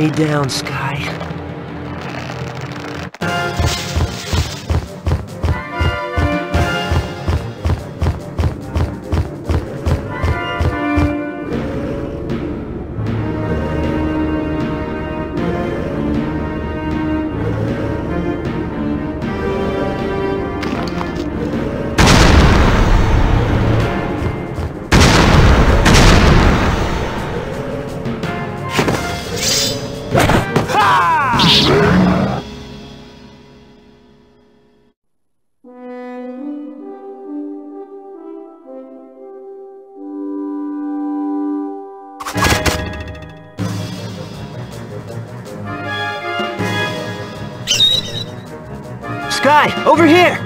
me down, Sky. Sky, over here!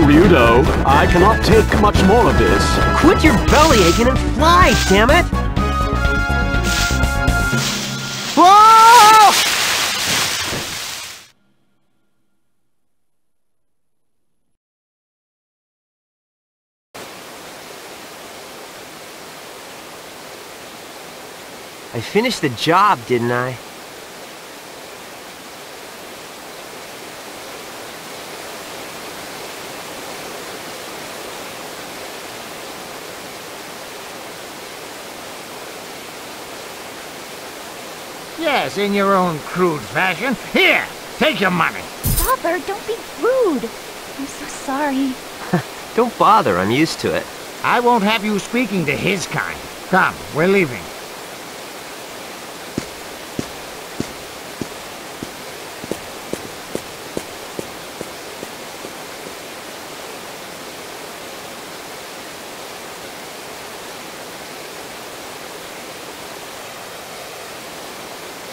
Ryudo, I cannot take much more of this. Quit your belly aching and fly, damn it! Finished the job, didn't I? Yes, in your own crude fashion. Here, take your money. Father, don't be rude. I'm so sorry. Don't bother, I'm used to it. I won't have you speaking to his kind. Come, we're leaving.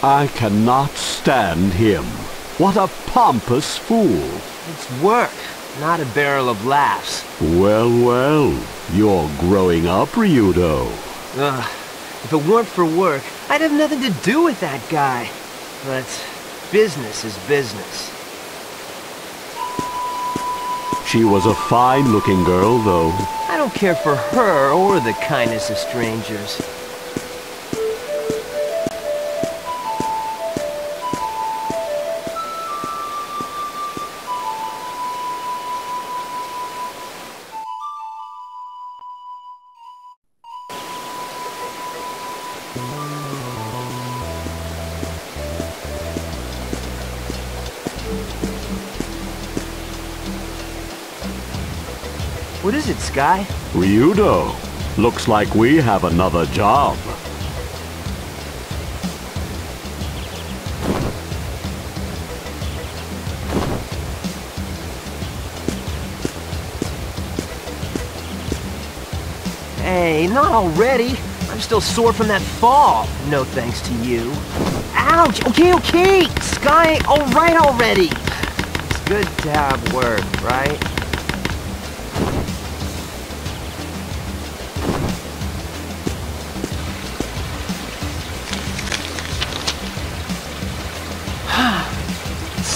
I cannot stand him. What a pompous fool. It's work, not a barrel of laughs. Well, well, you're growing up, Ryudo. Ugh, if it weren't for work, I'd have nothing to do with that guy. But business is business. She was a fine-looking girl, though. I don't care for her or the kindness of strangers. What is it, Sky? Ryudo, looks like we have another job. Hey, not already. I'm still sore from that fall. No thanks to you. Ouch! Okay, okay! Sky, alright already! It's good to have work, right?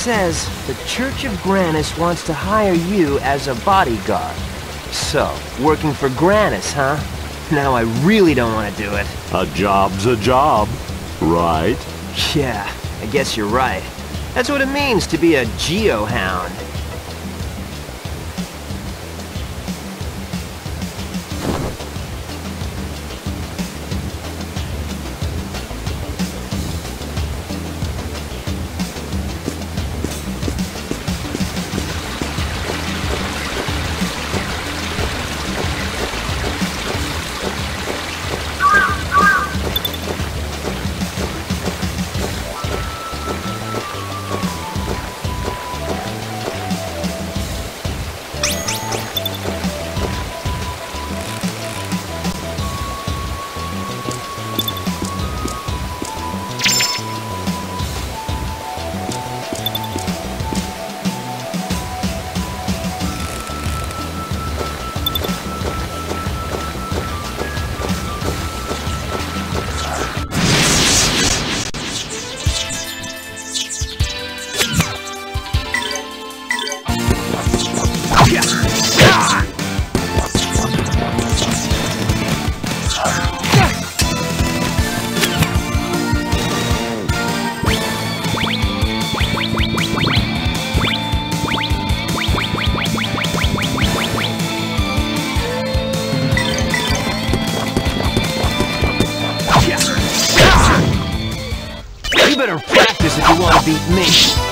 Says the Church of Granas wants to hire you as a bodyguard. So, working for Granas, huh? Now I really don't want to do it. A job's a job, right? Yeah, I guess you're right. That's what it means to be a geohound. You better practice if you want to beat me.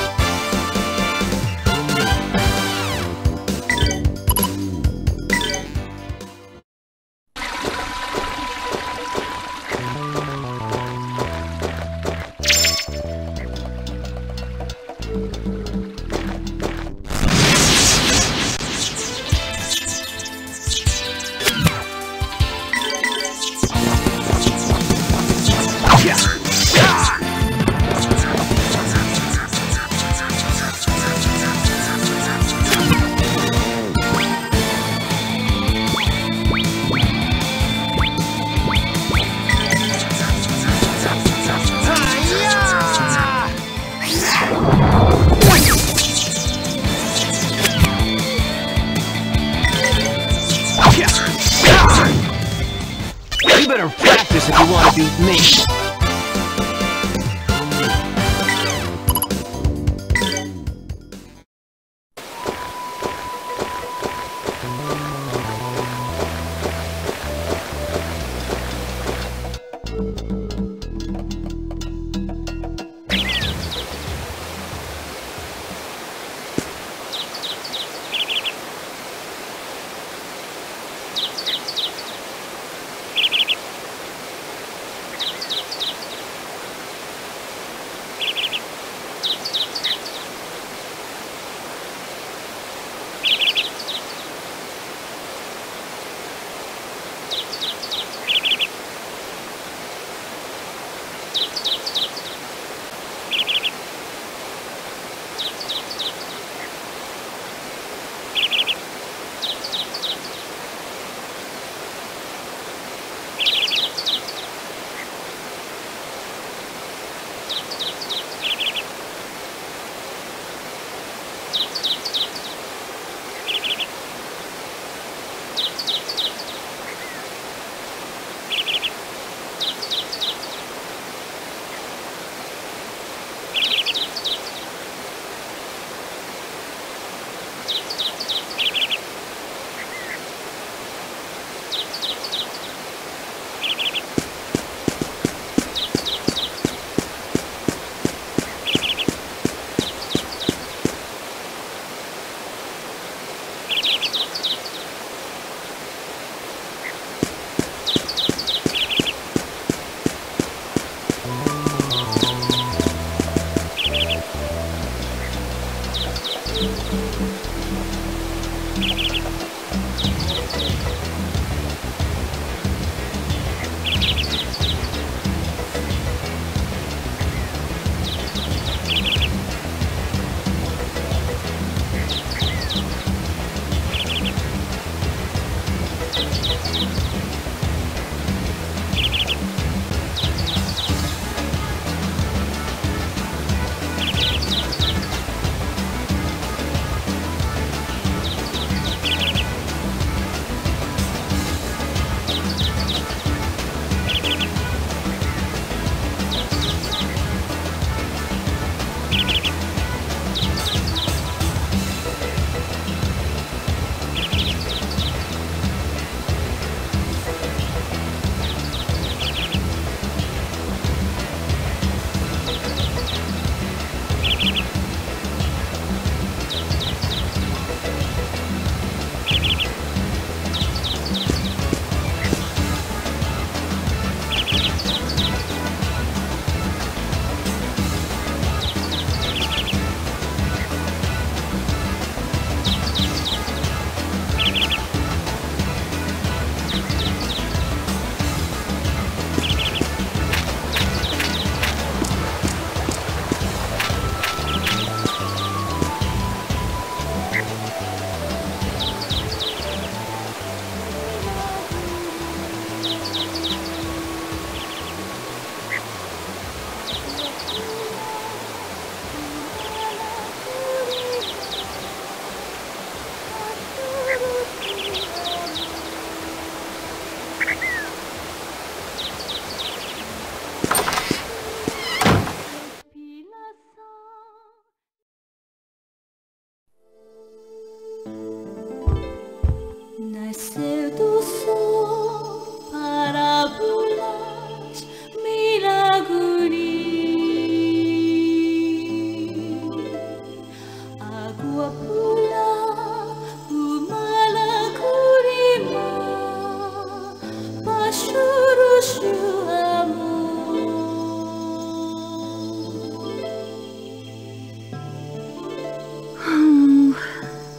Hmm.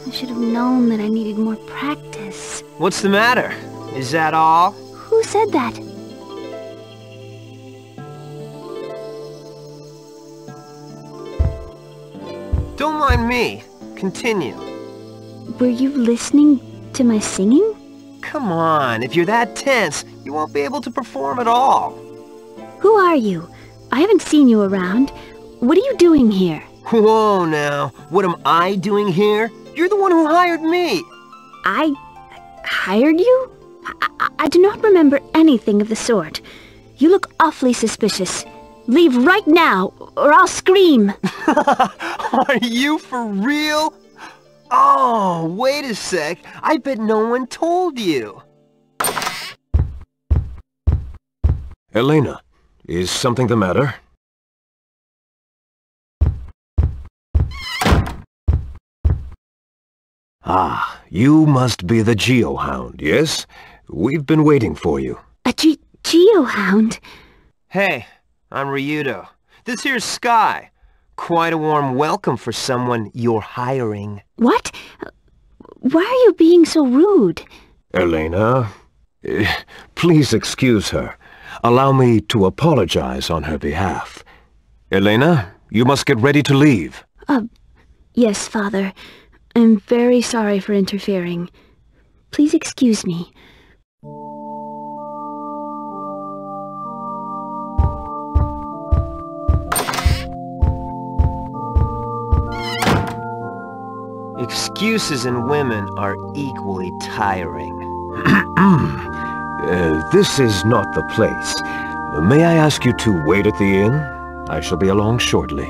I should have known that I needed more practice. What's the matter? Is that all? Who said that? Don't mind me. Continue. Were you listening to my singing? Come on, if you're that tense, you won't be able to perform at all. Who are you? I haven't seen you around. What are you doing here? Whoa now, what am I doing here? You're the one who hired me. I hired you? I, I, do not remember anything of the sort. You look awfully suspicious. Leave right now, or I'll scream. Are you for real? Oh, wait a sec. I bet no one told you. Elena, is something the matter? Ah, you must be the Geohound, yes? We've been waiting for you. A ge geohound? Hey, I'm Ryudo. This here's Sky. Quite a warm welcome for someone you're hiring. What? Why are you being so rude? Elena, eh, please excuse her. Allow me to apologize on her behalf. Elena, you must get ready to leave. Uh, yes, Father. I'm very sorry for interfering. Please excuse me. Excuses in women are equally tiring. Uh, this is not the place. May I ask you to wait at the inn? I shall be along shortly.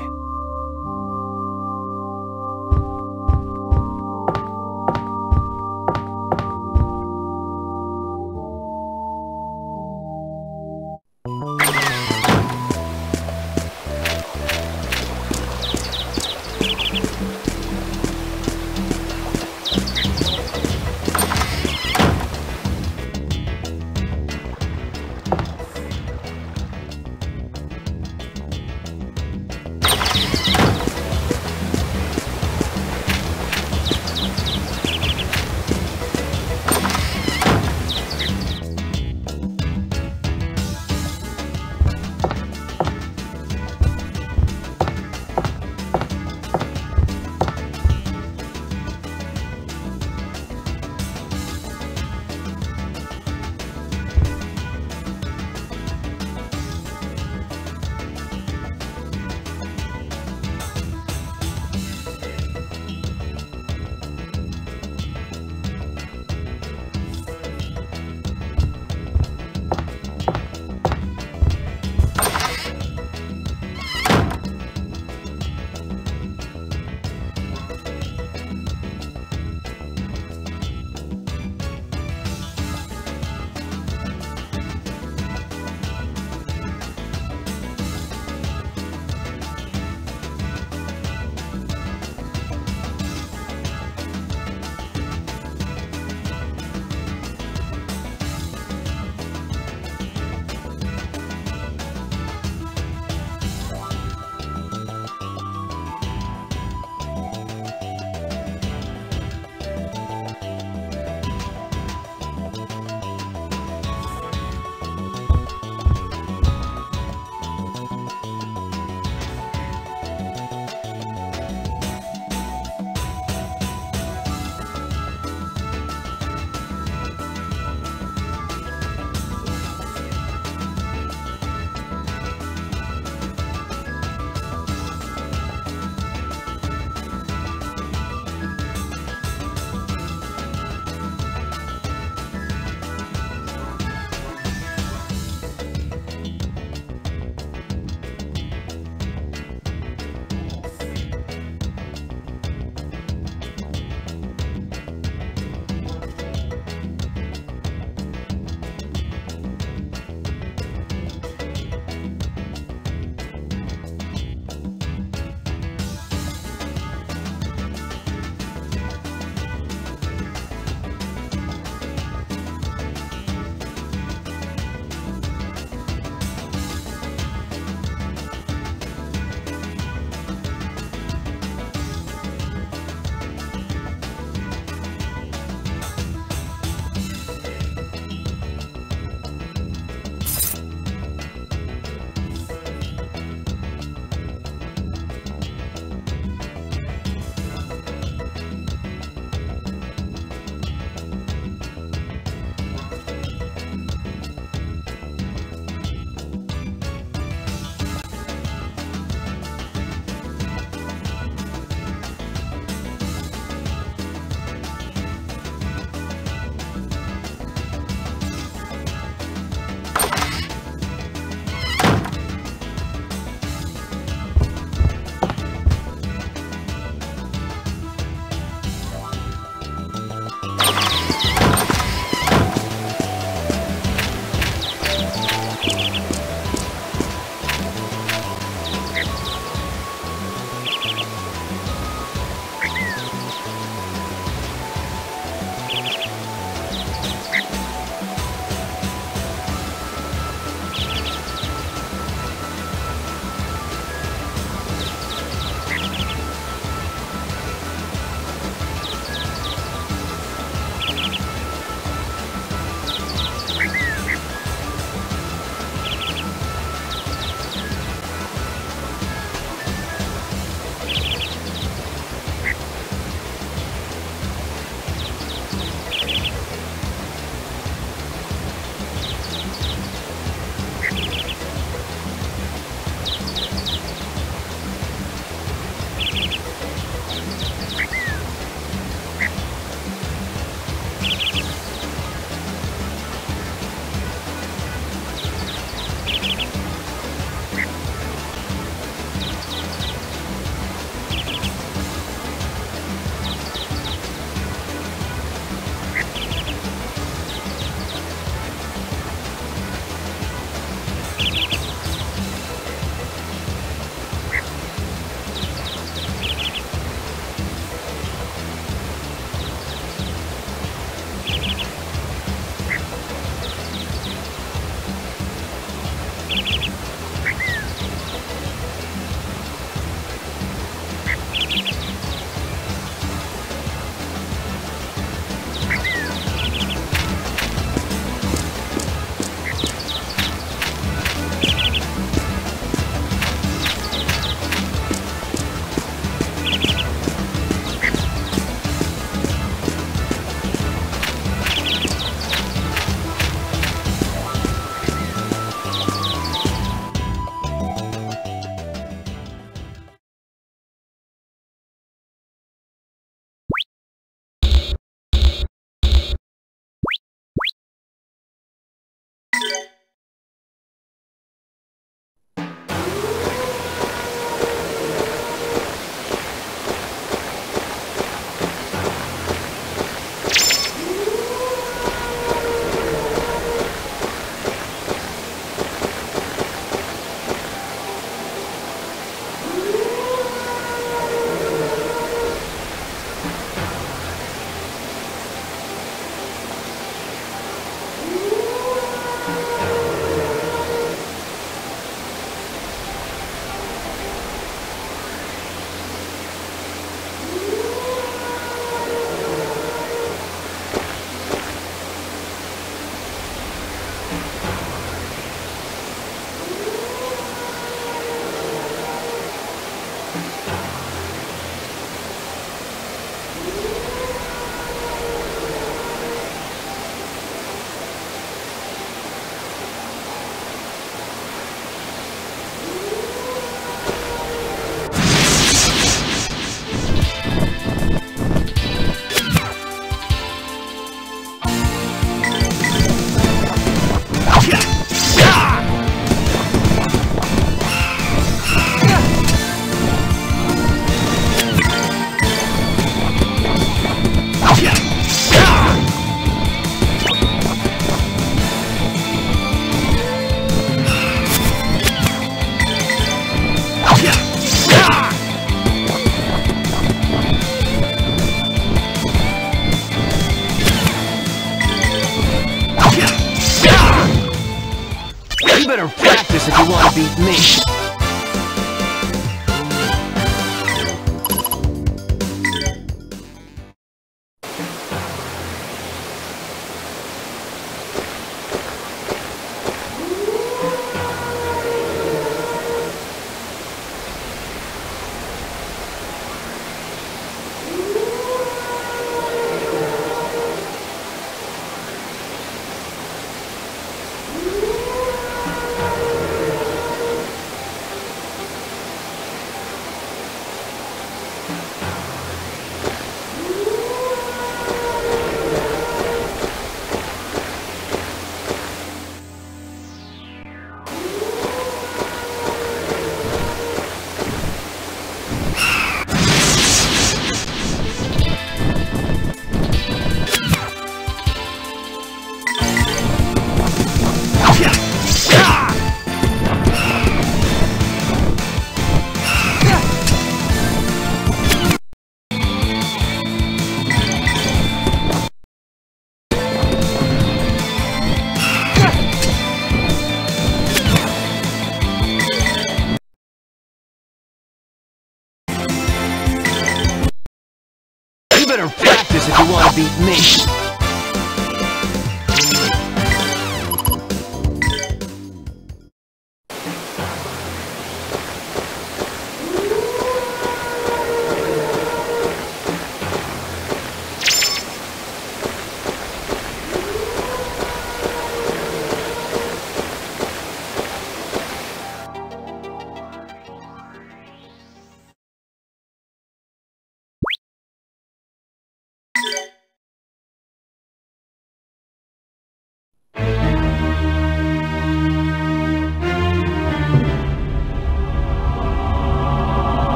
Beat me.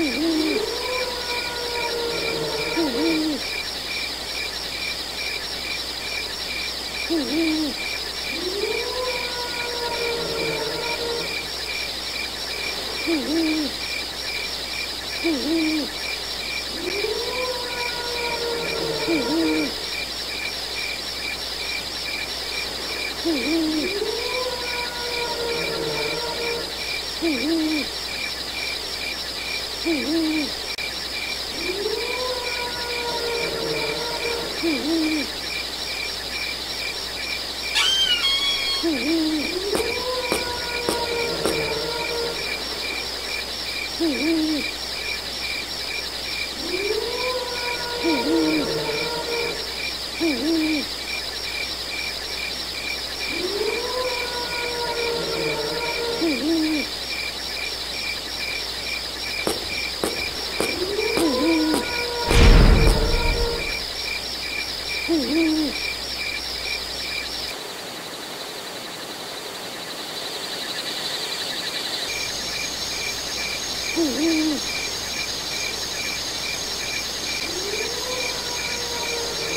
Mm-hmm.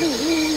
うん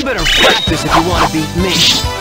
You better practice if you want to beat me.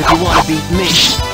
If you want to beat me.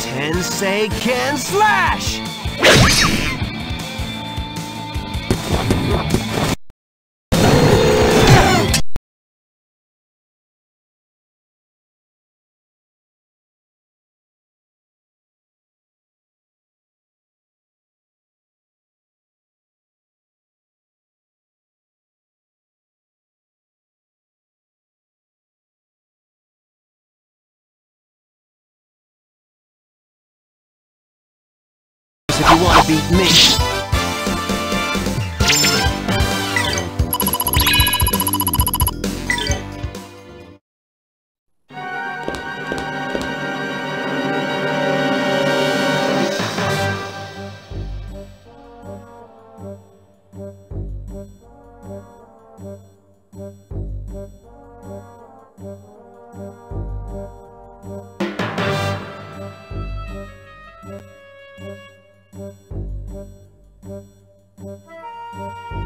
Tensei can slash! Beat me. Música